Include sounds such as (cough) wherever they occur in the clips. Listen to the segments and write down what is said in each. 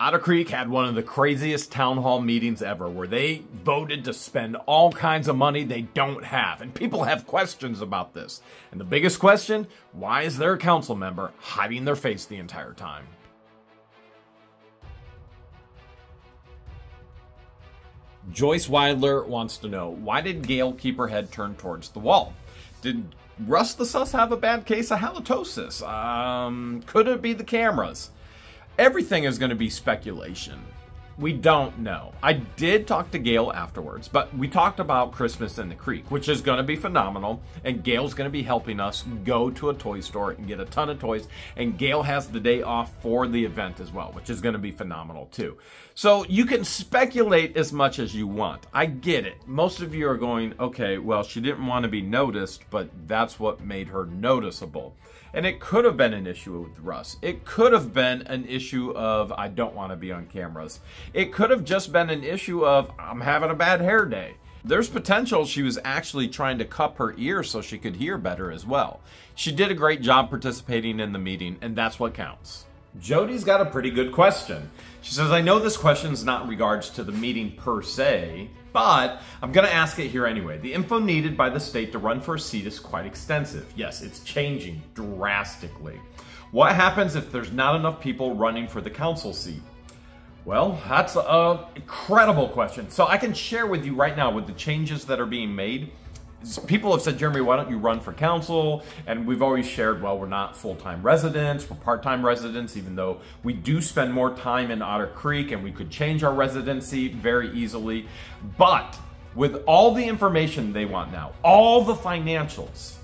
Otter Creek had one of the craziest town hall meetings ever where they voted to spend all kinds of money they don't have. And people have questions about this. And the biggest question, why is their council member hiding their face the entire time? Joyce Weidler wants to know, why did Gail keep her head turned towards the wall? Did Russ the Sus have a bad case of halitosis? Um, could it be the cameras? Everything is going to be speculation. We don't know. I did talk to Gail afterwards, but we talked about Christmas in the Creek, which is going to be phenomenal. And Gail's going to be helping us go to a toy store and get a ton of toys. And Gail has the day off for the event as well, which is going to be phenomenal too. So you can speculate as much as you want. I get it. Most of you are going, okay, well, she didn't want to be noticed, but that's what made her noticeable. And it could have been an issue with Russ. It could have been an issue of, I don't want to be on cameras. It could have just been an issue of, I'm having a bad hair day. There's potential she was actually trying to cup her ear so she could hear better as well. She did a great job participating in the meeting, and that's what counts. Jody's got a pretty good question. She says, I know this question is not in regards to the meeting per se, but I'm going to ask it here anyway. The info needed by the state to run for a seat is quite extensive. Yes, it's changing drastically. What happens if there's not enough people running for the council seat? Well, that's an incredible question. So I can share with you right now with the changes that are being made people have said, Jeremy, why don't you run for council? And we've always shared, well, we're not full-time residents, we're part-time residents, even though we do spend more time in Otter Creek and we could change our residency very easily. But with all the information they want now, all the financials,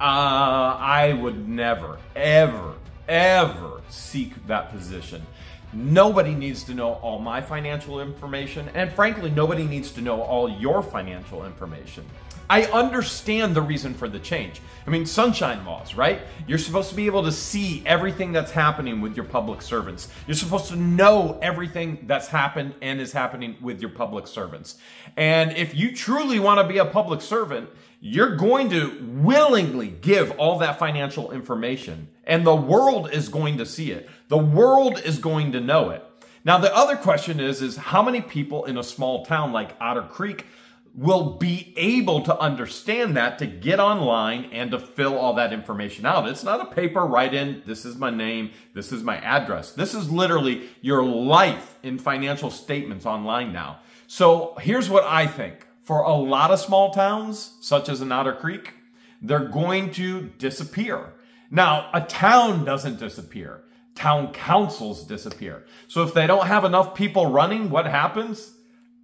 uh, I would never, ever, ever seek that position. Nobody needs to know all my financial information, and frankly, nobody needs to know all your financial information. I understand the reason for the change. I mean, sunshine laws, right? You're supposed to be able to see everything that's happening with your public servants. You're supposed to know everything that's happened and is happening with your public servants. And if you truly want to be a public servant, you're going to willingly give all that financial information, and the world is going to see it. The world is going to know it. Now, the other question is, is how many people in a small town like Otter Creek will be able to understand that to get online and to fill all that information out. It's not a paper write in, this is my name, this is my address. This is literally your life in financial statements online now. So here's what I think. For a lot of small towns, such as in Otter Creek, they're going to disappear. Now, a town doesn't disappear. Town councils disappear. So if they don't have enough people running, what happens?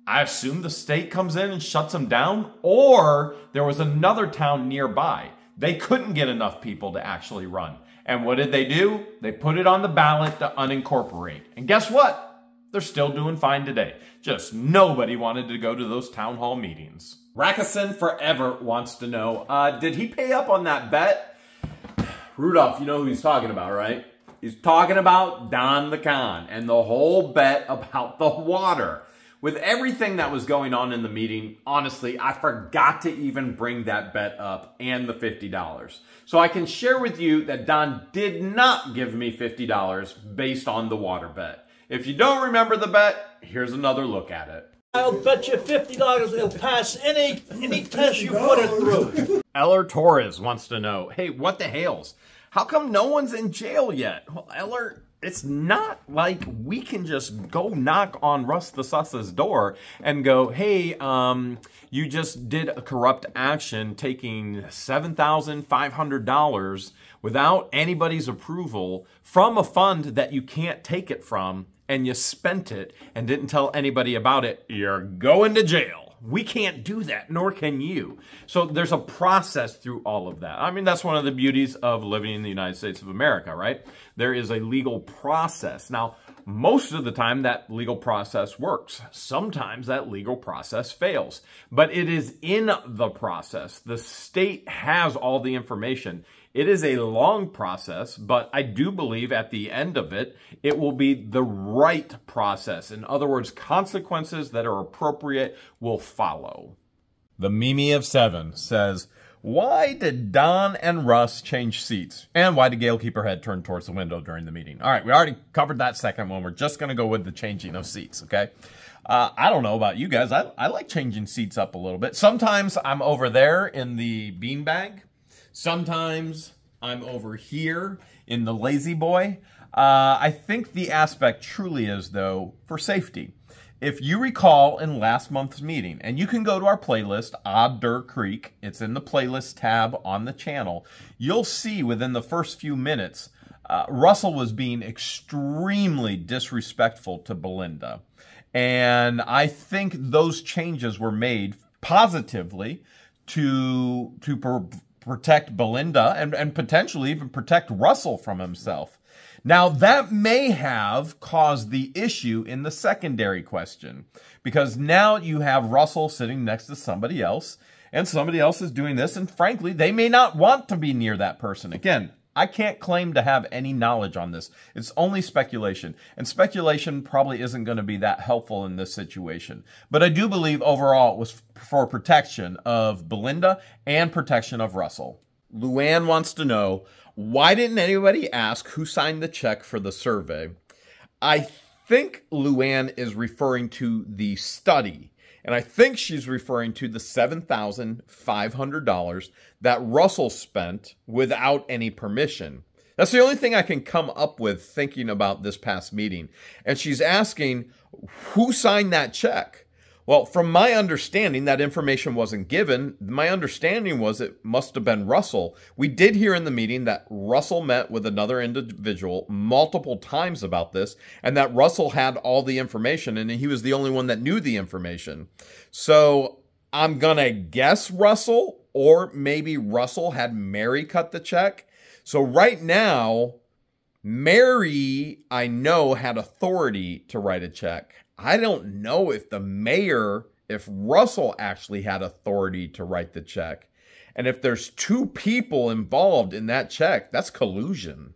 I assume the state comes in and shuts them down, or there was another town nearby. They couldn't get enough people to actually run. And what did they do? They put it on the ballot to unincorporate. And guess what? They're still doing fine today. Just nobody wanted to go to those town hall meetings. Rackison Forever wants to know, uh, did he pay up on that bet? Rudolph, you know who he's talking about, right? He's talking about Don the Con and the whole bet about the water with everything that was going on in the meeting, honestly, I forgot to even bring that bet up and the $50. So I can share with you that Don did not give me $50 based on the water bet. If you don't remember the bet, here's another look at it. I'll bet you $50 it'll pass any any test you put it through. Eller Torres wants to know, hey, what the Hales? How come no one's in jail yet? Well, Eller, it's not like we can just go knock on Russ the Sus's door and go, hey, um, you just did a corrupt action taking $7,500 without anybody's approval from a fund that you can't take it from and you spent it and didn't tell anybody about it. You're going to jail. We can't do that, nor can you. So there's a process through all of that. I mean, that's one of the beauties of living in the United States of America, right? There is a legal process. Now, most of the time that legal process works. Sometimes that legal process fails, but it is in the process. The state has all the information. It is a long process, but I do believe at the end of it, it will be the right process. In other words, consequences that are appropriate will follow. The Mimi of Seven says, Why did Don and Russ change seats? And why did Gail keep her head turned towards the window during the meeting? All right, we already covered that second one. We're just going to go with the changing of seats, okay? Uh, I don't know about you guys. I, I like changing seats up a little bit. Sometimes I'm over there in the beanbag. Sometimes I'm over here in the La-Z-Boy. Uh, I think the aspect truly is, though, for safety. If you recall in last month's meeting, and you can go to our playlist, Otter Creek, it's in the playlist tab on the channel, you'll see within the first few minutes, uh, Russell was being extremely disrespectful to Belinda. And I think those changes were made positively to, to protect Belinda and, and potentially even protect Russell from himself. Now, that may have caused the issue in the secondary question because now you have Russell sitting next to somebody else and somebody else is doing this. And frankly, they may not want to be near that person. Again, I can't claim to have any knowledge on this. It's only speculation. And speculation probably isn't going to be that helpful in this situation. But I do believe overall it was for protection of Belinda and protection of Russell. Luann wants to know why didn't anybody ask who signed the check for the survey? I think Luann is referring to the study, and I think she's referring to the $7,500 that Russell spent without any permission. That's the only thing I can come up with thinking about this past meeting. And she's asking who signed that check? Well, from my understanding, that information wasn't given. My understanding was it must have been Russell. We did hear in the meeting that Russell met with another individual multiple times about this, and that Russell had all the information, and he was the only one that knew the information. So I'm going to guess Russell, or maybe Russell had Mary cut the check. So right now, Mary, I know, had authority to write a check. I don't know if the mayor, if Russell actually had authority to write the check. And if there's two people involved in that check, that's collusion.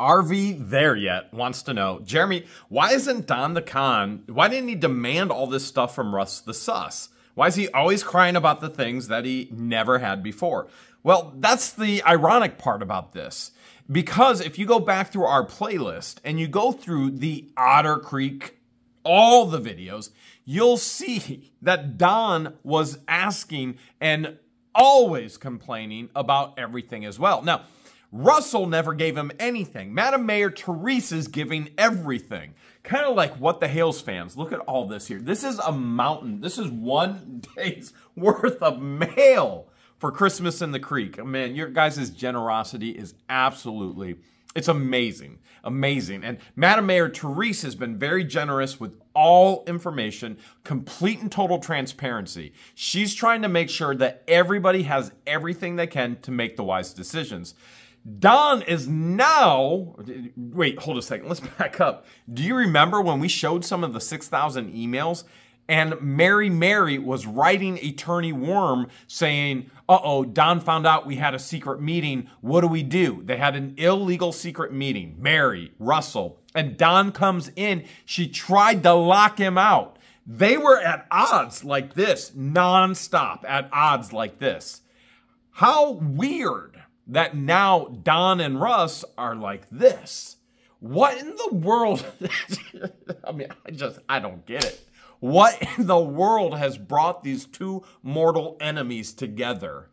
RV there yet wants to know, Jeremy, why isn't Don the con? Why didn't he demand all this stuff from Russ the sus? Why is he always crying about the things that he never had before? Well, that's the ironic part about this. Because if you go back through our playlist and you go through the Otter Creek all the videos, you'll see that Don was asking and always complaining about everything as well. Now, Russell never gave him anything. Madam Mayor Therese is giving everything. Kind of like what the Hales fans. Look at all this here. This is a mountain. This is one (laughs) day's worth of mail for Christmas in the Creek. Man, your guys' generosity is absolutely it's amazing, amazing. And Madam Mayor Therese has been very generous with all information, complete and total transparency. She's trying to make sure that everybody has everything they can to make the wise decisions. Don is now, wait, hold a second, let's (laughs) back up. Do you remember when we showed some of the 6,000 emails? And Mary Mary was writing Attorney Worm saying, uh oh, Don found out we had a secret meeting. What do we do? They had an illegal secret meeting. Mary, Russell, and Don comes in. She tried to lock him out. They were at odds like this, nonstop, at odds like this. How weird that now Don and Russ are like this. What in the world? (laughs) I mean, I just, I don't get it. What in the world has brought these two mortal enemies together?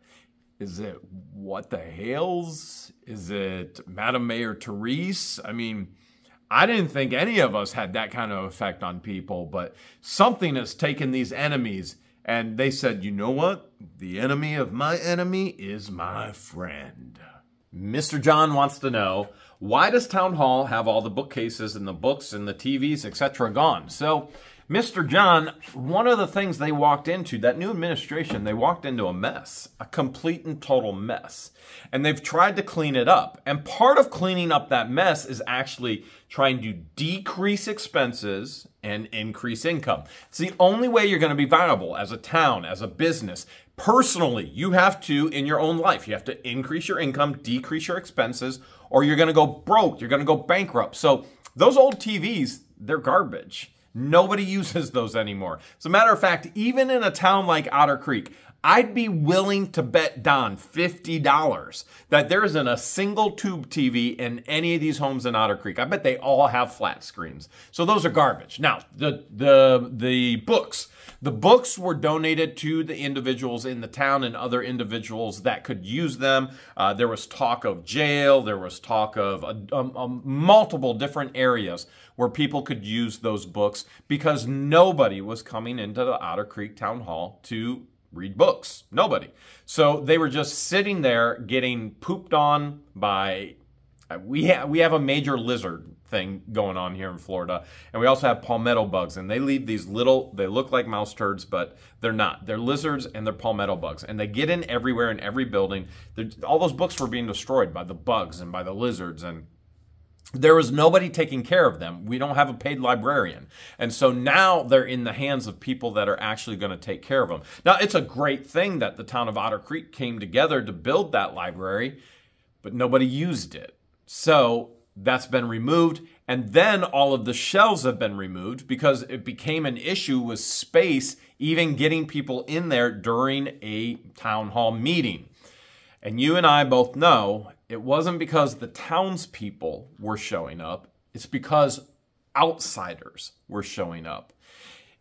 Is it what the Hales? Is it Madam Mayor Therese? I mean, I didn't think any of us had that kind of effect on people, but something has taken these enemies and they said, you know what? The enemy of my enemy is my friend. Mr. John wants to know, why does Town Hall have all the bookcases and the books and the TVs, etc. gone? So Mr. John, one of the things they walked into, that new administration, they walked into a mess, a complete and total mess. And they've tried to clean it up. And part of cleaning up that mess is actually trying to decrease expenses and increase income. It's the only way you're going to be viable as a town, as a business. Personally, you have to, in your own life, you have to increase your income, decrease your expenses, or you're going to go broke. You're going to go bankrupt. So those old TVs, they're garbage. Nobody (laughs) uses those anymore. As a matter of fact, even in a town like Otter Creek, I'd be willing to bet Don $50 that there isn't a single tube TV in any of these homes in Otter Creek. I bet they all have flat screens. So those are garbage. Now, the the the books. The books were donated to the individuals in the town and other individuals that could use them. Uh, there was talk of jail. There was talk of a, a, a multiple different areas where people could use those books because nobody was coming into the Otter Creek Town Hall to read books. Nobody. So they were just sitting there getting pooped on by. uh, We we have a major lizard thing going on here in Florida, and we also have palmetto bugs, and they leave these little. They look like mouse turds, but they're not. They're lizards and they're palmetto bugs, and they get in everywhere in every building. They're, all those books were being destroyed by the bugs and by the lizards and there was nobody taking care of them. We don't have a paid librarian. And so now they're in the hands of people that are actually going to take care of them. Now, it's a great thing that the town of Otter Creek came together to build that library, but nobody used it. So that's been removed. And then all of the shelves have been removed because it became an issue with space, even getting people in there during a town hall meeting. And you and I both know it wasn't because the townspeople were showing up, it's because outsiders were showing up.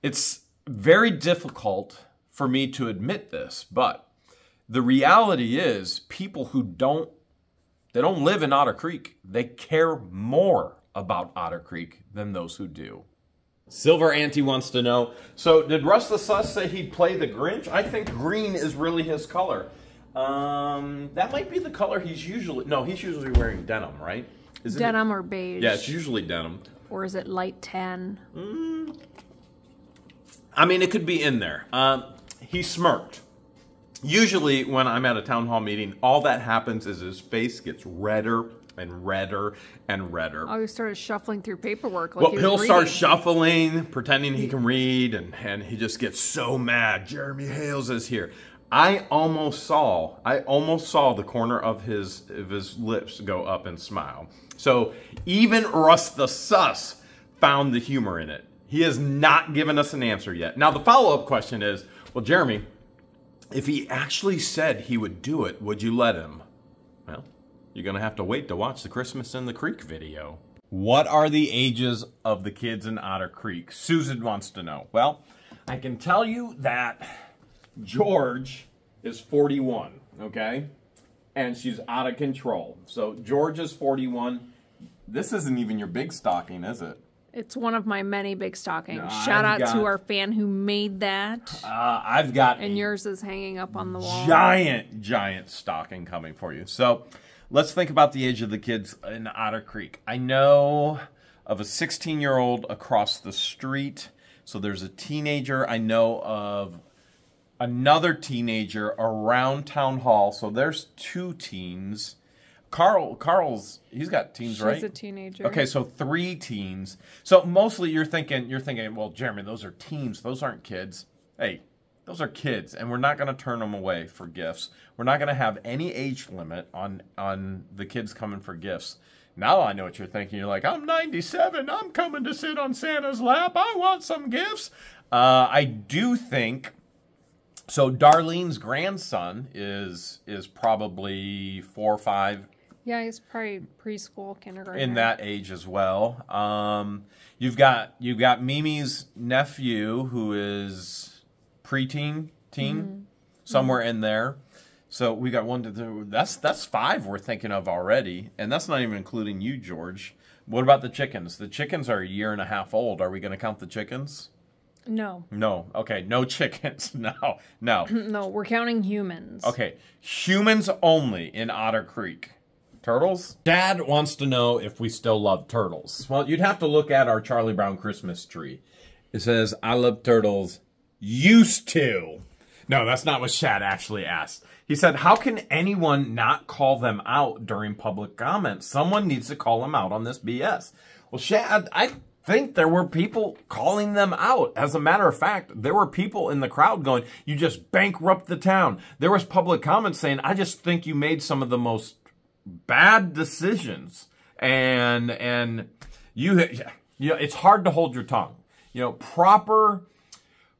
It's very difficult for me to admit this, but the reality is people who don't they don't live in Otter Creek, they care more about Otter Creek than those who do. Silver Auntie wants to know. So, did Russ the Sus say he'd play the Grinch? I think green is really his color. Um, that might be the color he's usually. No, he's usually wearing denim, right? Isn't it- Denim or beige? Yeah, it's usually denim. Or is it light tan? I mean, it could be in there. Um, he smirked. Usually, when I'm at a town hall meeting, all that happens is his face gets redder and redder and redder. Oh, he started shuffling through paperwork. Like Well, he he'll start shuffling, pretending he can read, and, and he just gets so mad. Jeremy Hales is here. I almost saw, I almost saw the corner of his of his lips go up and smile. So even Russ the Sus found the humor in it. He has not given us an answer yet. Now the follow up question is, well, Jeremy, if he actually said he would do it, would you let him? Well, you're to have to wait to watch the Christmas in the Creek video. What are the ages of the kids in Otter Creek? Susan wants to know. Well, I can tell you that George is 41, okay? And she's out of control. So George is 41. This isn't even your big stocking, is it? It's one of my many big stockings. No, Shout I've out got- to our fan who made that. Uh, I've got and yours is hanging up on the wall. giant, giant stocking coming for you. So let's think about the age of the kids in Otter Creek. I know of a 16 year old across the street. So there's a teenager. I know of another teenager around town hall. So there's two teens. Carl, Carl's, he's got teens, She's right? a teenager. Okay, so three teens. So mostly you're thinking, you're thinking, well, Jeremy, those are teens. Those aren't kids. Hey, those are kids, and we're not going to turn them away for gifts. We're not going to have any age limit on on the kids coming for gifts. Now I know what you're thinking. You're like, I'm 97. I'm coming to sit on Santa's lap. I want some gifts. Uh, I do think so. Darlene's grandson is is probably four or five Yeah, he's probably preschool, kindergarten. in that age as well. Um, you've got you've got Mimi's nephew who is preteen, teen, somewhere in there. So we got one to two. That's that's five we're thinking of already, and that's not even including you, George. What about the chickens? The chickens are a year and a half old. Are we going to count the chickens? No, No. Okay, no (laughs) chickens. (laughs) No, no. (clears throat) no, we're counting humans. Okay, humans only in Otter Creek. Turtles? Dad wants to know if we still love turtles. Well, you'd have to look at our Charlie Brown Christmas tree. It says, I love turtles. Used to. No, that's not what Shad actually asked. He said, How can anyone not call them out during public comments? Someone needs to call them out on this BS. Well, Shad, I think there were people calling them out. As a matter of fact, there were people in the crowd going, You just bankrupt the town. There was public comments saying, I just think you made some of the most bad decisions. And, and you, you know, it's hard to hold your tongue. You know, proper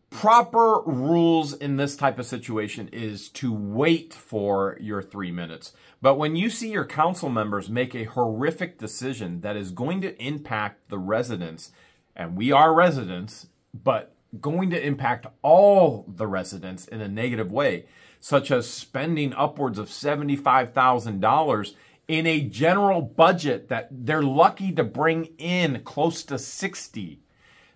proper rules in this type of situation is to wait for your three minutes. But when you see your council members make a horrific decision that is going to impact the residents, and we are residents, but going to impact all the residents in a negative way, such as spending upwards of $75,000 in a general budget that they're lucky to bring in close to 60.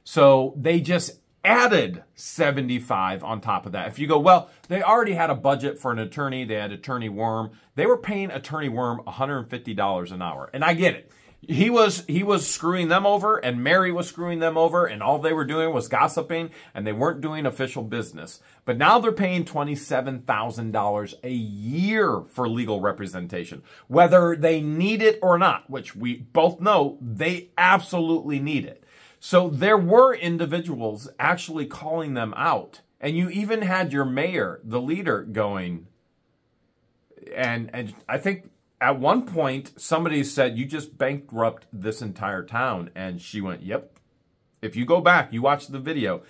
So they just added 75 on top of that. If you go, well, they already had a budget for an attorney. They had attorney Worm. They were paying attorney Worm $150 an hour. And I get it. He was he was screwing them over and Mary was screwing them over and all they were doing was gossiping and they weren't doing official business. But now they're paying $27,000 a year for legal representation, whether they need it or not, which we both know they absolutely need it. So there were individuals actually calling them out. And you even had your mayor, the leader, going. And, and I think at one point somebody said, You just bankrupt this entire town. And she went, Yep. If you go back, you watch the video,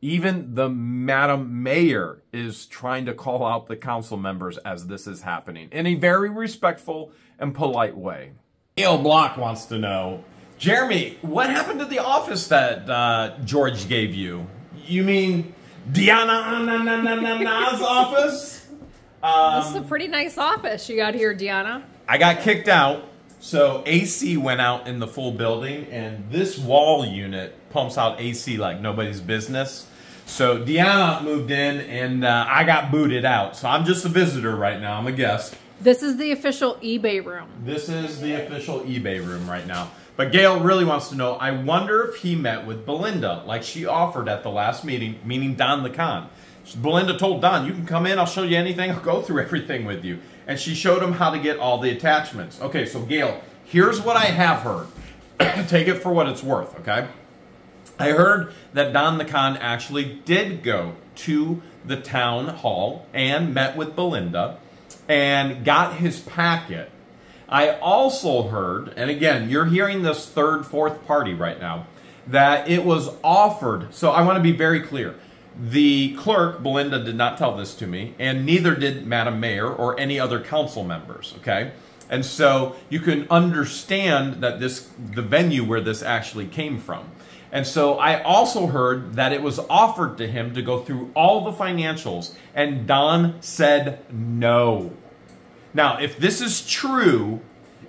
even the Madam Mayor is trying to call out the council members as this is happening in a very respectful and polite way. Neil Block wants to know Jeremy, what happened to the office that uh, George gave you? You mean Deanna's office? this is a pretty nice office you got here, Deanna. I got kicked out, so AC went out in the full building, and this wall unit pumps out AC like nobody's business. So Deanna moved in, and uh, I got booted out. So I'm just a visitor right now. I'm a guest. This is the official eBay room. This is the official eBay room right now. But Gail really wants to know, I wonder if he met with Belinda, like she offered at the last meeting, meaning Don the Con. Belinda told Don, you can come in, I'll show you anything, I'll go through everything with you. And she showed him how to get all the attachments. Okay, so Gail, here's what I have heard. (clears throat) Take it for what it's worth, okay? I heard that Don the Con actually did go to the town hall and met with Belinda and got his packet I also heard, and again, you're hearing this third, fourth party right now, that it was offered. So I want to be very clear. The clerk, Belinda, did not tell this to me, and neither did Madam Mayor or any other council members, okay? And so you can understand that this, the venue where this actually came from. And so I also heard that it was offered to him to go through all the financials, and Don said no. Now, if this is true,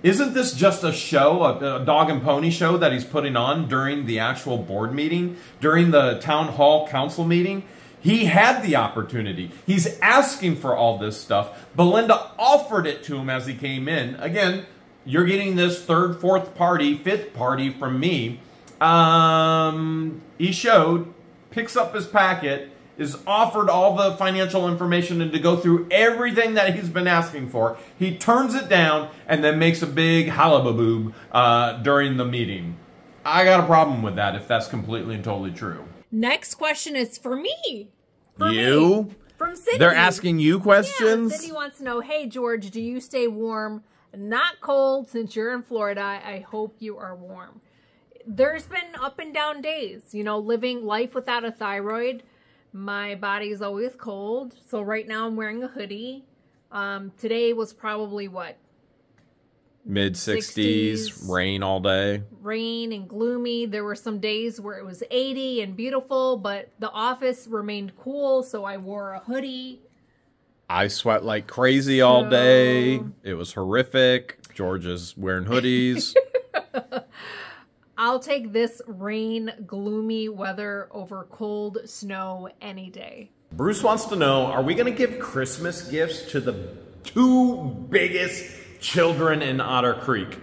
isn't this just a show, a, a, dog and pony show that he's putting on during the actual board meeting, during the town hall council meeting? He had the opportunity. He's asking for all this stuff. Belinda offered it to him as he came in. Again, you're getting this third, fourth party, fifth party from me. Um, he showed, picks up his packet, is offered all the financial information and to go through everything that he's been asking for. He turns it down and then makes a big halababoob uh, during the meeting. I got a problem with that if that's completely and totally true. Next question is for me. For you? Me. From Cindy. They're asking you questions? Yeah, Cindy wants to know, hey, George, do you stay warm, not cold, since you're in Florida? I hope you are warm. There's been up and down days, you know, living life without a thyroid my body is always cold. So right now I'm wearing a hoodie. Um, today was probably what? Mid 60s, rain all day. Rain and gloomy. There were some days where it was 80 and beautiful, but the office remained cool, so I wore a hoodie. I sweat like crazy all day. It was horrific. George is wearing hoodies. (laughs) I'll take this rain, gloomy weather over cold snow any day. Bruce wants to know, are we going to give Christmas gifts to the two biggest children in Otter Creek?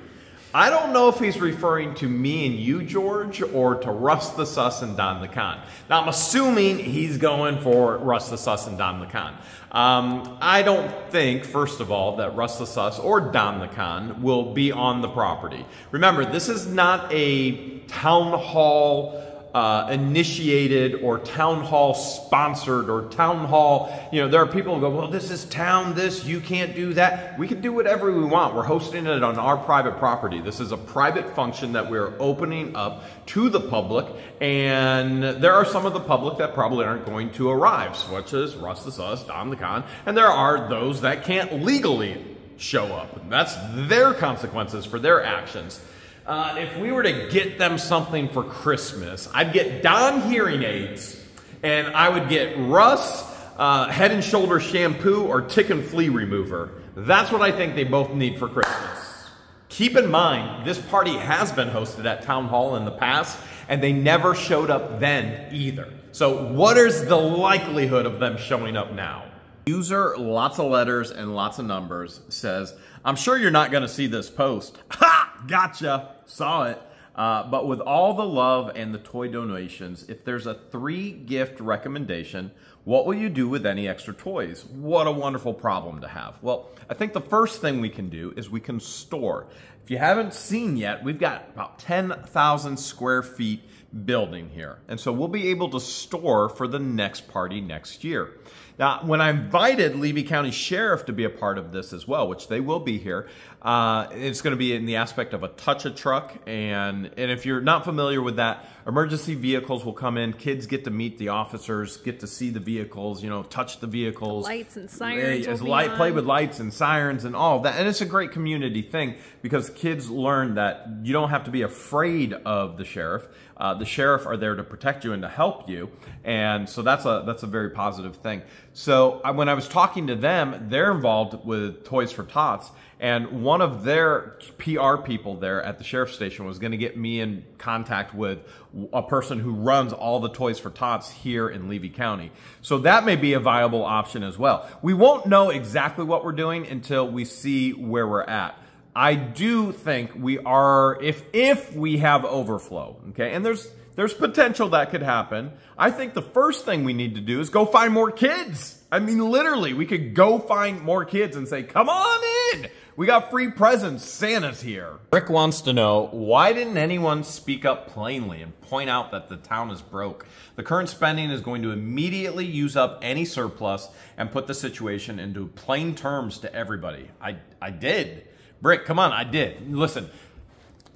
I don't know if he's referring to me and you, George, or to Russ the Sus and Don the Con. Now, I'm assuming he's going for Russ the Sus and Don the Con. Um, I don't think, first of all, that Russ the Sus or Don the Con will be on the property. Remember, this is not a town hall uh, initiated or town hall sponsored or town hall, you know, there are people who go, well, this is town, this, you can't do that. We can do whatever we want. We're hosting it on our private property. This is a private function that we're opening up to the public. And there are some of the public that probably aren't going to arrive, such as Russ the Sus, Don the Con. And there are those that can't legally show up. That's their consequences for their actions. Uh, if we were to get them something for Christmas, I'd get Don hearing aids, and I would get Russ uh, head and shoulder shampoo or tick and flea remover. That's what I think they both need for Christmas. Keep in mind, this party has been hosted at Town Hall in the past, and they never showed up then either. So, what is the likelihood of them showing up now? User, lots of letters and lots of numbers, says, I'm sure you're not going to see this post. (laughs) Ha! Gotcha! Saw it. Uh, but with all the love and the toy donations, if there's a three gift recommendation, what will you do with any extra toys? What a wonderful problem to have. Well, I think the first thing we can do is we can store. If you haven't seen yet, we've got about 10,000 square feet building here. And so we'll be able to store for the next party next year. Now, when I invited Levy County Sheriff to be a part of this as well, which they will be here, uh, it's going to be in the aspect of a touch-a-truck. And, and if you're not familiar with that, emergency vehicles will come in. Kids get to meet the officers, get to see the vehicles, you know, touch the vehicles. Lights and sirens. As light, play with lights and sirens and all that. And it's a great community thing because kids learn that you don't have to be afraid of the sheriff. Uh, the sheriff are there to protect you and to help you, and so that's a that's a very positive thing. So I, when I was talking to them, they're involved with Toys for Tots, and one of their PR people there at the sheriff's station was going to get me in contact with a person who runs all the Toys for Tots here in Levy County. So that may be a viable option as well. We won't know exactly what we're doing until we see where we're at. I do think we are if if we have overflow, okay? And there's there's potential that could happen. I think the first thing we need to do is go find more kids. I mean literally, we could go find more kids and say, "Come on in. We got free presents. Santa's here." Rick wants to know, why didn't anyone speak up plainly and point out that the town is broke? The current spending is going to immediately use up any surplus and put the situation into plain terms to everybody. I I did. Rick, come on, I did. Listen,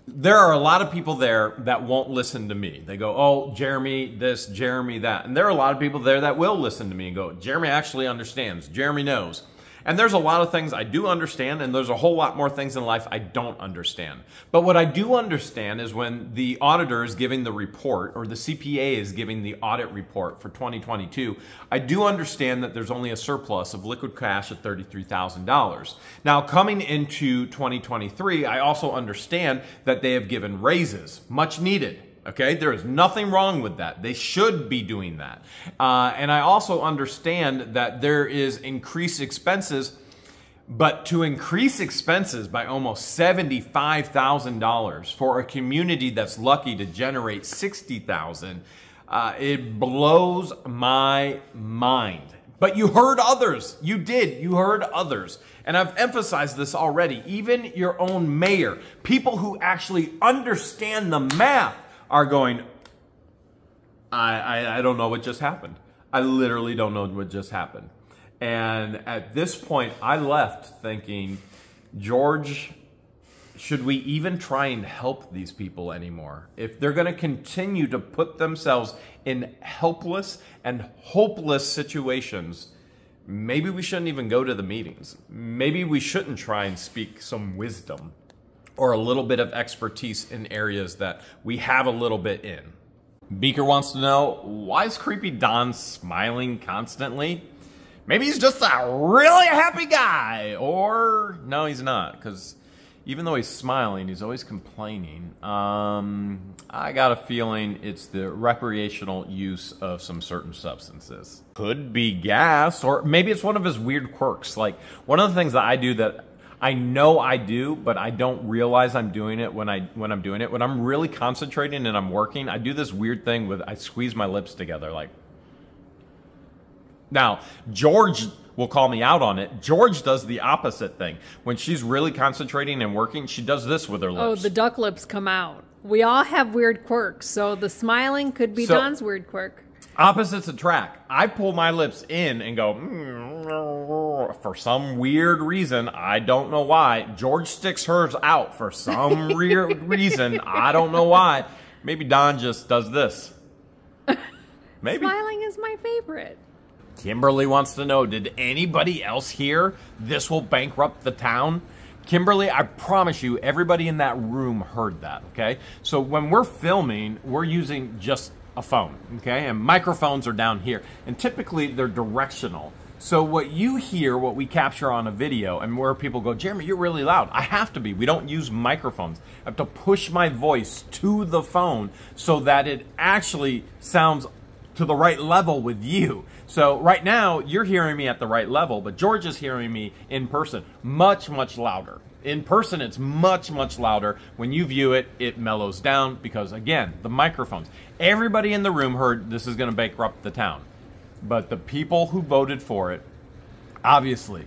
there are a lot of people there that won't listen to me. They go, oh, Jeremy this, Jeremy that. And there are a lot of people there that will listen to me and go, Jeremy actually understands. Jeremy knows. And there's a lot of things I do understand, and there's a whole lot more things in life I don't understand. But what I do understand is when the auditor is giving the report, or the CPA is giving the audit report for 2022, I do understand that there's only a surplus of liquid cash at $33,000. Now, coming into 2023, I also understand that they have given raises, much needed. Okay, there is nothing wrong with that. They should be doing that. Uh, and I also understand that there is increased expenses, but to increase expenses by almost $75,000 for a community that's lucky to generate 60,000, uh, it blows my mind. But you heard others. You did. You heard others. And I've emphasized this already. Even your own mayor, people who actually understand the math are going, I, I, I don't know what just happened. I literally don't know what just happened. And at this point, I left thinking, George, should we even try and help these people anymore? If they're going to continue to put themselves in helpless and hopeless situations, maybe we shouldn't even go to the meetings. Maybe we shouldn't try and speak some wisdom or a little bit of expertise in areas that we have a little bit in. Beaker wants to know, why is Creepy Don smiling constantly? Maybe he's just a really happy guy, or no, he's not, because even though he's smiling, he's always complaining. Um, I got a feeling it's the recreational use of some certain substances. Could be gas, or maybe it's one of his weird quirks. Like, one of the things that I do that I know I do, but I don't realize I'm doing it when I when I'm doing it. When I'm really concentrating and I'm working, I do this weird thing with I squeeze my lips together like Now, George will call me out on it. George does the opposite thing. When she's really concentrating and working, she does this with her oh, lips. Oh, the duck lips come out. We all have weird quirks, so the smiling could be So- Don's weird quirk. Opposites attract. I pull my lips in and go, "Mm," for some weird reason, I don't know why. George sticks hers out for some (laughs) weird reason. I don't know why. Maybe Don just does this. (laughs) Maybe. Smiling is my favorite. Kimberly wants to know Did anybody else hear this will bankrupt the town? Kimberly, I promise you, everybody in that room heard that, okay? So when we're filming, we're using just a phone, okay? And microphones are down here. And typically they're directional. So what you hear, what we capture on a video, and where people go, Jeremy, you're really loud. I have to be. We don't use microphones. I have to push my voice to the phone so that it actually sounds to the right level with you. So right now you're hearing me at the right level, but George is hearing me in person much much louder. In person it's much much louder. When you view it, it mellows down because again, the microphones. Everybody in the room heard this is going to bankrupt the town. But the people who voted for it obviously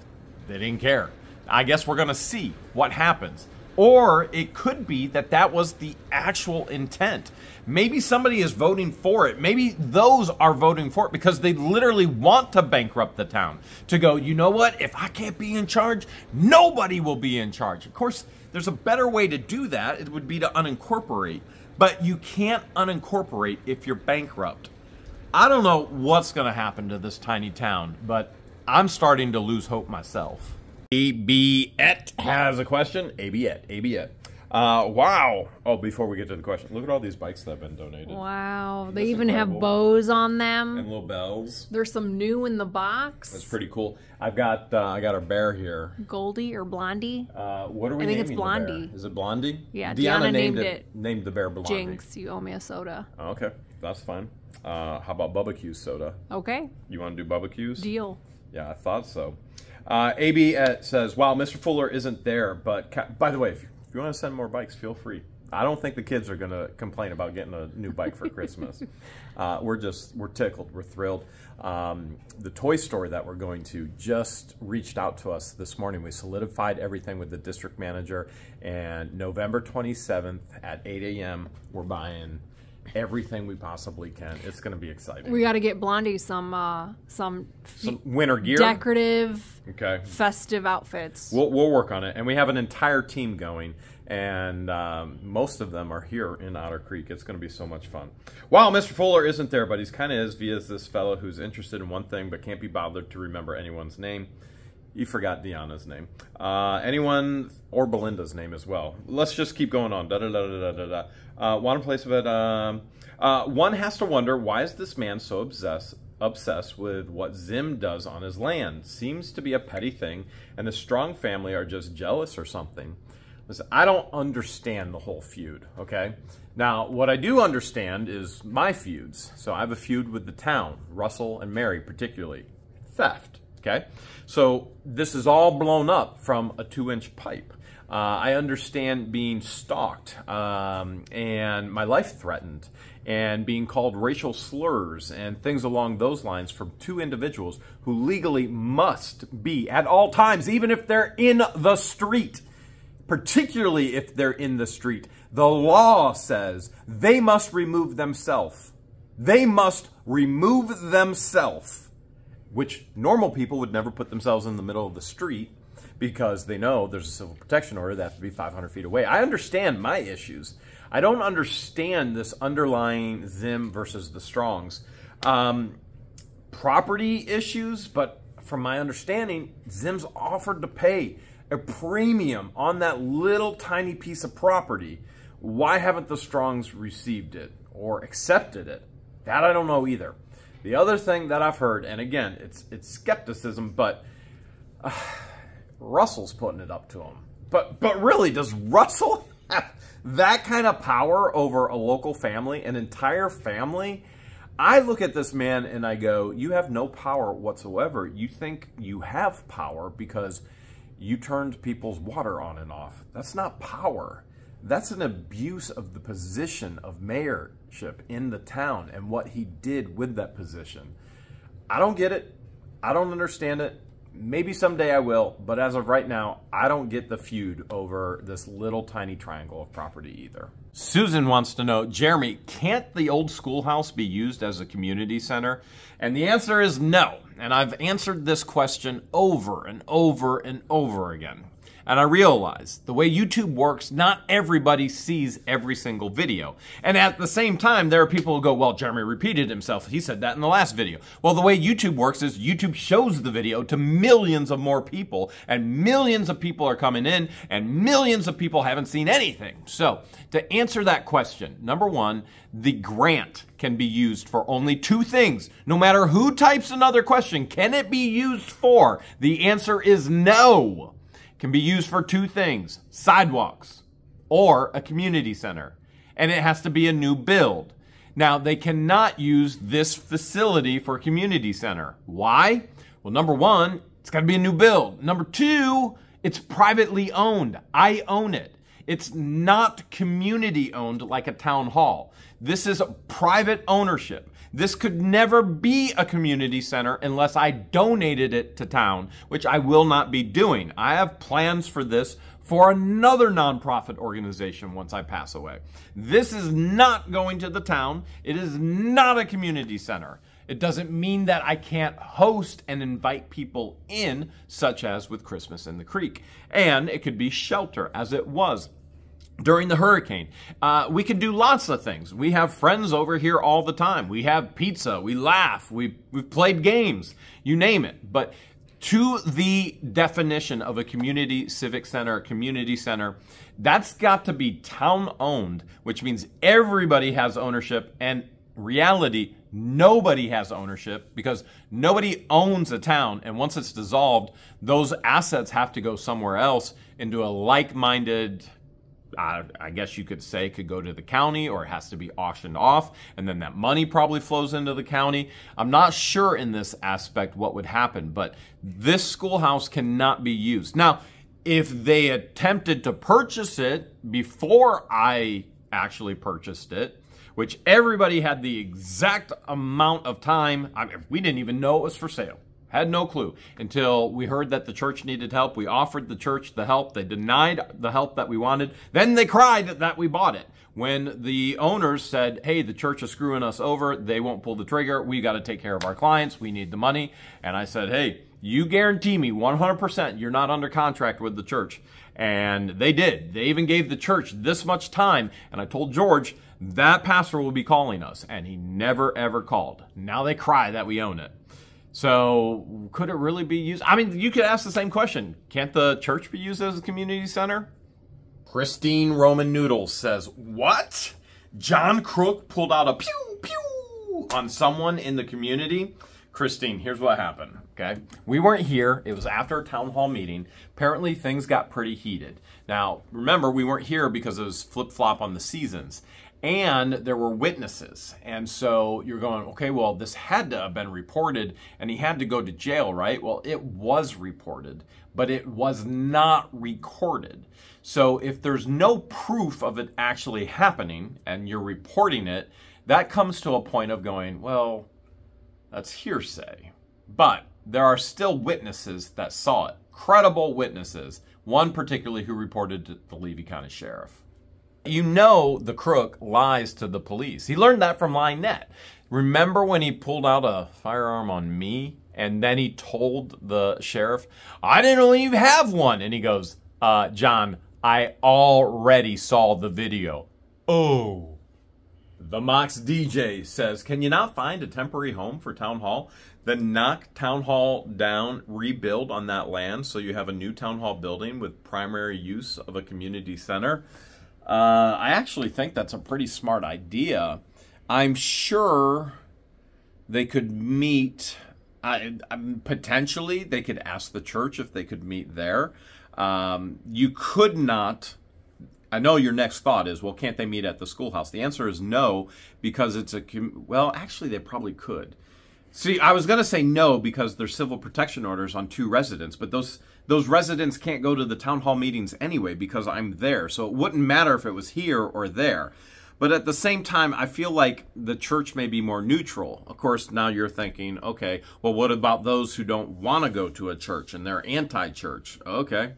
they didn't care. I guess we're going to see what happens. Or it could be that that was the actual intent. Maybe somebody is voting for it. Maybe those are voting for it because they literally want to bankrupt the town. To go, you know what? If I can't be in charge, nobody will be in charge. Of course, there's a better way to do that. It would be to unincorporate. But you can't unincorporate if you're bankrupt. I don't know what's going to happen to this tiny town, but I'm starting to lose hope myself. AB Et has a question. AB Et, AB Et. Uh, wow. Oh, before we get to the question, look at all these bikes that have been donated. Wow, they even incredible. have bows on them. And little bells. There's some new in the box. That's pretty cool. I've got uh, I got a bear here. Goldie or Blondie? Uh, what are we I think it's naming the bear? Blondie. Is it Blondie? Yeah, Deanna Deanna named named it, Named the bear Blondie. Jinx, you owe me a soda. Okay, that's fine. Uh, how about Bubba soda? Okay, You want to do Q's? deal. Yeah, I thought so. Uh, AB uh, says, "Wow, Mr. Fuller isn't there, but by the way, if you, want to send more bikes, feel free. I don't think the kids are going to complain about getting a new bike for Christmas. (laughs) uh, we're just we're tickled, we're thrilled. Um, the toy store that we're going to just reached out to us this morning. We solidified everything with the district manager, and November 27th at 8 a.m. We're buying." Everything we possibly can. It's going to be exciting. We got to get Blondie some uh, some, Some winter gear. decorative, okay. festive outfits. We'll, we'll work on it. And we have an entire team going, and um, most of them are here in Otter Creek. It's going to be so much fun. Wow, Mr. Fuller isn't there, but he's kind of is via this fellow who's interested in one thing but can't be bothered to remember anyone's name. You forgot Deanna's name. Uh, anyone, or Belinda's name as well. Let's just keep going on. Da da da da da da da. Uh, one place of it. Um, uh, one has to wonder why is this man so obsessed obsessed with what Zim does on his land? Seems to be a petty thing, and the Strong family are just jealous or something. Listen, I don't understand the whole feud, okay? Now, what I do understand is my feuds. So I have a feud with the town, Russell and Mary particularly. Theft, okay? So this is all blown up from a two inch pipe. Uh, I understand being stalked um, and my life threatened and being called racial slurs and things along those lines from two individuals who legally must be at all times, even if they're in the street particularly if they're in the street. The law says they must remove themselves. They must remove themselves, which normal people would never put themselves in the middle of the street because they know there's a civil protection order that has to be 500 feet away. I understand my issues. I don't understand this underlying Zim versus the Strongs. Um, property issues, but from my understanding, Zim's offered to pay a premium on that little tiny piece of property. Why haven't the Strongs received it or accepted it? That I don't know either. The other thing that I've heard, and again, it's it's skepticism, but uh, Russell's putting it up to him. But but really, does Russell (laughs) have that kind of power over a local family, an entire family? I look at this man and I go, you have no power whatsoever. You think you have power because you turned people's water on and off. That's not power. That's an abuse of the position of mayorship in the town and what he did with that position. I don't get it. I don't understand it. Maybe someday I will, but as of right now, I don't get the feud over this little tiny triangle of property either. Susan wants to know, Jeremy, can't the old schoolhouse be used as a community center? And the answer is no. And I've answered this question over and over and over again. And I realize the way YouTube works, not everybody sees every single video. And at the same time, there are people who go, well, Jeremy repeated himself. He said that in the last video. Well, the way YouTube works is YouTube shows the video to millions of more people, and millions of people are coming in, and millions of people haven't seen anything. So, to answer that question, number one, the grant can be used for only two things. No matter who types another question, can it be used for? The answer is no can be used for two things sidewalks or a community center. And it has to be a new build. Now, they cannot use this facility for a community center. Why? Well, number one, it's got to be a new build. Number two, it's privately owned. I own it. It's not community owned like a town hall. This is private ownership. This could never be a community center unless I donated it to town, which I will not be doing. I have plans for this for another nonprofit organization once I pass away. This is not going to the town. It is not a community center. It doesn't mean that I can't host and invite people in, such as with Christmas in the Creek. And it could be shelter, as it was during the hurricane. Uh, we can do lots of things. We have friends over here all the time. We have pizza. We laugh. We, we've played games. You name it. But to the definition of a community civic center, community center, that's got to be town owned, which means everybody has ownership and reality nobody has ownership because nobody owns a town and once it's dissolved those assets have to go somewhere else into a like-minded uh, Uh, I guess you could say could go to the county or it has to be auctioned off and then that money probably flows into the county. I'm not sure in this aspect what would happen, but this schoolhouse cannot be used. Now, if they attempted to purchase it before I actually purchased it, which everybody had the exact amount of time, I mean, we didn't even know it was for sale. Had no clue until we heard that the church needed help. We offered the church the help. They denied the help that we wanted. Then they cried that we bought it. When the owners said, hey, the church is screwing us over, they won't pull the trigger. We got to take care of our clients. We need the money. And I said, hey, you guarantee me 100% you're not under contract with the church. And they did. They even gave the church this much time. And I told George, that pastor will be calling us. And he never, ever called. Now they cry that we own it. So could it really be used? I mean, you could ask the same question. Can't the church be used as a community center? Christine Roman Noodles says, what? John Crook pulled out a pew pew on someone in the community? Christine, here's what happened, okay? We weren't here. It was after a town hall meeting. Apparently, things got pretty heated. Now, remember, we weren't here because it was flip-flop on the seasons and there were witnesses. And so you're going, okay, well, this had to have been reported and he had to go to jail, right? Well, it was reported, but it was not recorded. So if there's no proof of it actually happening and you're reporting it, that comes to a point of going, well, that's hearsay. But there are still witnesses that saw it, credible witnesses, one particularly who reported to the Levy County Sheriff. You know the crook lies to the police. He learned that from Lynette. Remember when he pulled out a firearm on me and then he told the sheriff, I didn't even have one. And he goes, uh, John, I already saw the video. Oh. The Mox DJ says, Can you not find a temporary home for Town Hall? Then knock Town Hall down, rebuild on that land so you have a new Town Hall building with primary use of a community center. Uh, I actually think that's a pretty smart idea. I'm sure they could meet. I, potentially, they could ask the church if they could meet there. Um, you could not. I know your next thought is, well, can't they meet at the schoolhouse? The answer is no, because it's a. Well, actually, they probably could. See, I was going to say no because there's civil protection orders on two residents, but those those residents can't go to the town hall meetings anyway because I'm there. So it wouldn't matter if it was here or there. But at the same time, I feel like the church may be more neutral. Of course, now you're thinking, okay, well, what about those who don't want to go to a church and they're anti church? Okay.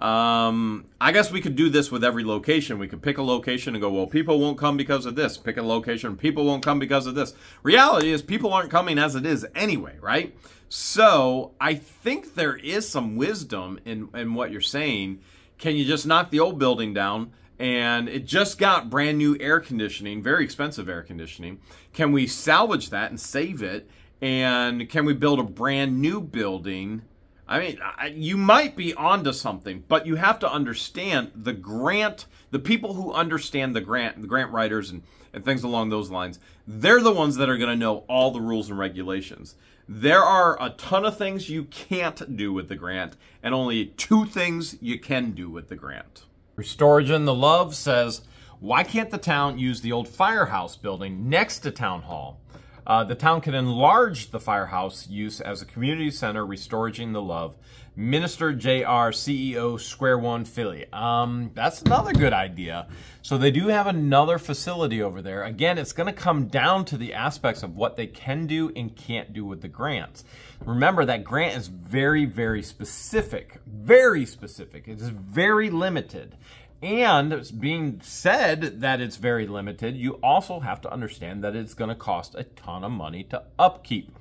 Um, I guess we could do this with every location. We could pick a location and go, well, people won't come because of this. Pick a location, people won't come because of this. Reality is, people aren't coming as it is anyway, right? So I think there is some wisdom in, in what you're saying. Can you just knock the old building down? And it just got brand new air conditioning, very expensive air conditioning. Can we salvage that and save it? And can we build a brand new building? I mean, you might be onto something, but you have to understand the grant, the people who understand the grant, the grant writers and, and things along those lines, they're the ones that are going to know all the rules and regulations. There are a ton of things you can't do with the grant, and only two things you can do with the grant. Restoring the Love says, why can't the town use the old firehouse building next to Town Hall? Uh, the town can enlarge the firehouse use as a community center, restoring the love. Minister JR, CEO, Square One Philly. Um, that's another good idea. So they do have another facility over there. Again, it's going to come down to the aspects of what they can do and can't do with the grants. Remember that grant is very, very specific. Very specific. It's very limited. And being said that it's very limited, you also have to understand that it's going to cost a ton of money to upkeep.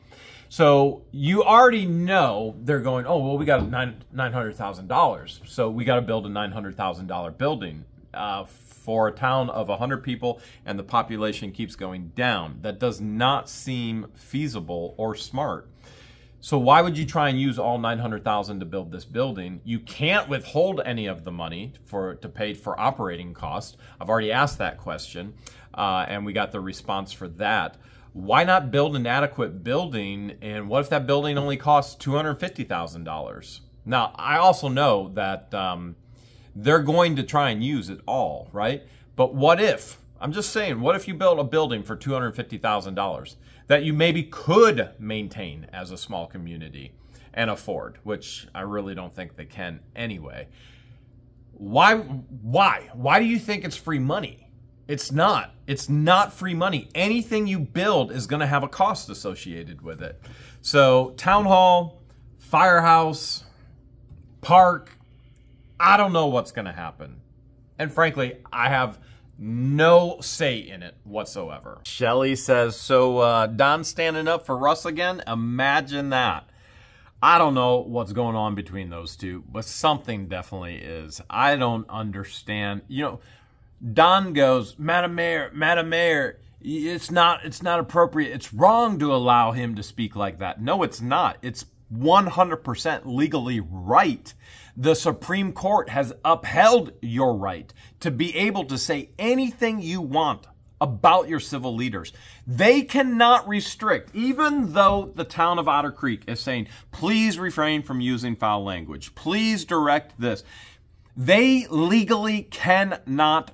So you already know they're going, oh, well, we got nine, $900,000. So we got to build a $900,000 building uh, for a town of 100 people and the population keeps going down. That does not seem feasible or smart. So why would you try and use all 900,000 to build this building? You can't withhold any of the money for to pay for operating costs. I've already asked that question, uh, and we got the response for that. Why not build an adequate building? And what if that building only costs $250,000? Now, I also know that um, they're going to try and use it all, right? But what if? I'm just saying, what if you build a building for $250,000? That you maybe could maintain as a small community and afford, which I really don't think they can anyway. Why why? Why do you think it's free money? It's not. It's not free money. Anything you build is going to have a cost associated with it. So, town hall, firehouse, park, I don't know what's going to happen. And frankly, I have no say in it whatsoever. Shelly says, so uh, Don standing up for Russ again? Imagine that. I don't know what's going on between those two, but something definitely is. I don't understand. You know, Don goes, Madam Mayor, Madam Mayor, it's not it's not appropriate. It's wrong to allow him to speak like that. No, it's not. It's 100% legally right the Supreme Court has upheld your right to be able to say anything you want about your civil leaders. They cannot restrict, even though the town of Otter Creek is saying, please refrain from using foul language. Please direct this. They legally cannot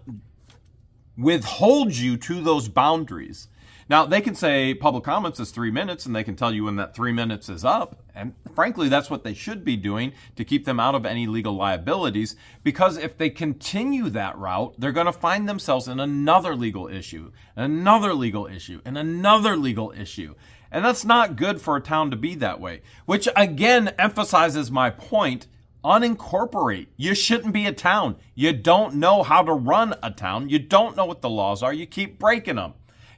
withhold you to those boundaries. Now, they can say public comments is three minutes and they can tell you when that three minutes is up. And frankly, that's what they should be doing to keep them out of any legal liabilities. Because if they continue that route, they're going to find themselves in another legal issue, another legal issue, and another legal issue. And that's not good for a town to be that way, which again emphasizes my point unincorporate. You shouldn't be a town. You don't know how to run a town. You don't know what the laws are. You keep breaking them.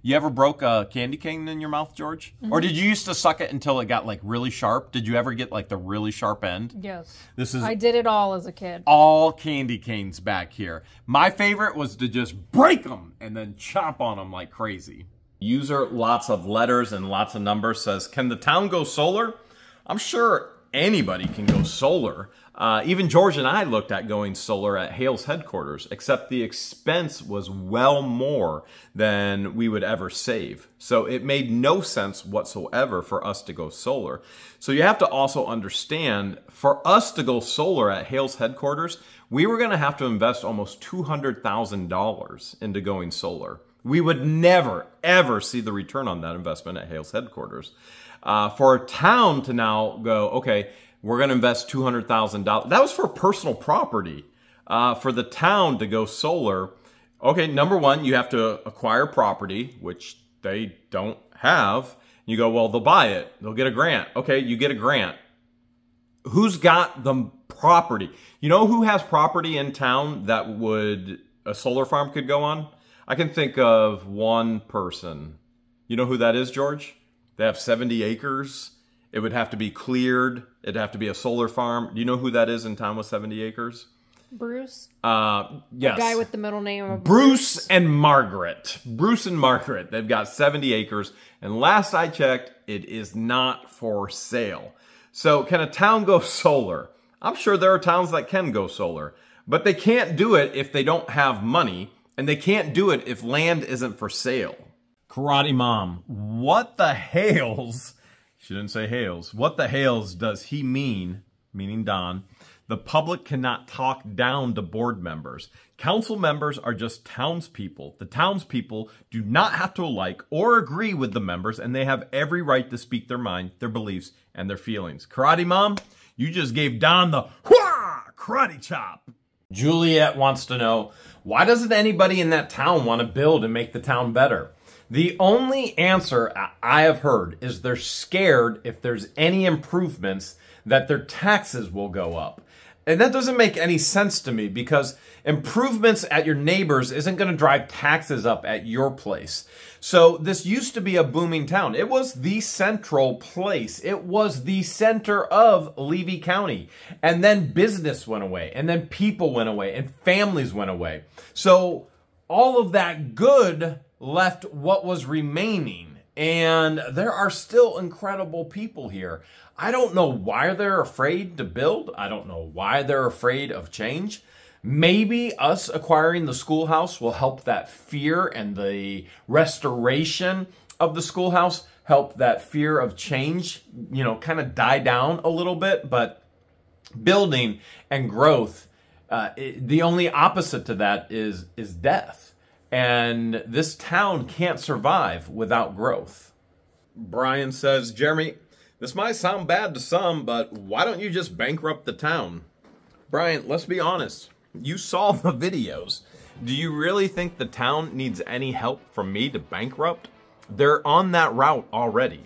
You ever broke a candy cane in your mouth, George? Mm-hmm. Or did you used to suck it until it got like really sharp? Did you ever get like the really sharp end? Yes. This is I did it all as a kid. All candy canes back here. My favorite was to just break them and then chop on them like crazy. User lots of letters and lots of numbers says, "Can the town go solar?" I'm sure anybody can go solar. Uh, even George and I looked at going solar at Hales headquarters, except the expense was well more than we would ever save. So it made no sense whatsoever for us to go solar. So you have to also understand, for us to go solar at Hales headquarters, we were going to have to invest almost $200,000 into going solar. We would never, ever see the return on that investment at Hales headquarters. Uh, for a town to now go, okay, we're going to invest $200,000. That was for personal property. Uh, for the town to go solar, Okay, number one, you have to acquire property, which they don't have. You go, well, they'll buy it. They'll get a grant. Okay, you get a grant. Who's got the property? You know who has property in town that would a solar farm could go on? I can think of one person. You know who that is, George? They have 70 acres. It would have to be cleared. It'd have to be a solar farm. Do you know who that is in town with 70 acres? Bruce, Uh, yes. guy with the middle name of Bruce and Margaret. Bruce and Margaret. They've got 70 acres. And last I checked, it is not for sale. So can a town go (laughs) solar? I'm sure there are towns that can go solar, but they can't do it if they don't have money, and they can't do it if land isn't for sale. Karate Mom, what the (laughs) hails? She didn't say hails. What the hails does he mean, meaning Don? The public cannot talk down to board members. Council members are just townspeople. The townspeople do not have to like or agree with the members, and they have every right to speak their mind, their beliefs, and their feelings. Karate Mom, you just gave Don the whah karate chop. Juliet wants to know why doesn't anybody in that town want to build and make the town better? The only answer I- have heard is they're scared if there's any improvements that their taxes will go up. And that doesn't make any sense to me because improvements at your neighbors isn't going to drive taxes up at your place. So this used to be a booming town. It was the central place. It was the center of Levy County. And then business went away and then people went away and families went away. So all of that good left what was remaining. And there are still incredible people here. I don't know why they're afraid to build. I don't know why they're afraid of change. Maybe us acquiring the schoolhouse will help that fear and the restoration of the schoolhouse help that fear of change, you know, kind of die down a little bit. But building and growth, uh, it- the only opposite to that is is death. And this town can't survive without growth. Brian says, Jeremy, this might sound bad to some, but why don't you just bankrupt the town? Brian, let's be honest. You saw (laughs) the videos. Do you really think the town needs any help from me to bankrupt? They're on that route already.